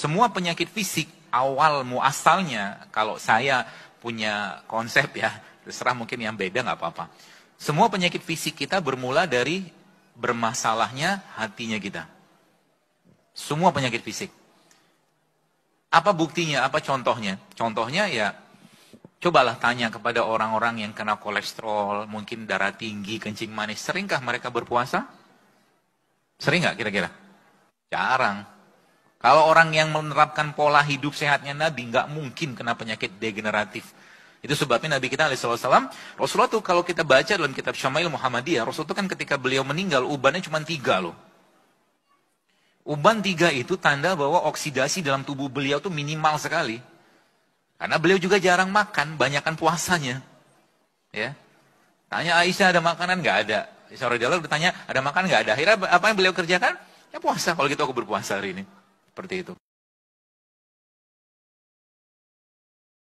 Semua penyakit fisik awal muasalnya, kalau saya punya konsep ya, terserah mungkin yang beda nggak apa-apa. Semua penyakit fisik kita bermula dari bermasalahnya hatinya kita. Semua penyakit fisik. Apa buktinya? Apa contohnya? Contohnya ya, cobalah tanya kepada orang-orang yang kena kolesterol, mungkin darah tinggi, kencing manis. Seringkah mereka berpuasa? Sering nggak kira-kira? Jarang. Kalau orang yang menerapkan pola hidup sehatnya Nabi, nggak mungkin kena penyakit degeneratif. Itu sebabnya Nabi kita alaihissalam, Rasulullah tuh kalau kita baca dalam kitab Syama'il Muhammadiyah, Rasulullah tuh kan ketika beliau meninggal, ubannya cuma tiga loh. Uban tiga itu tanda bahwa oksidasi dalam tubuh beliau tuh minimal sekali. Karena beliau juga jarang makan, banyakkan puasanya. Ya. Tanya Aisyah ada makanan? Nggak ada. Aisyah radhiyallahu bertanya, ada makan nggak ada? Akhirnya apa yang beliau kerjakan? Ya puasa. Kalau gitu aku berpuasa hari ini. Seperti itu.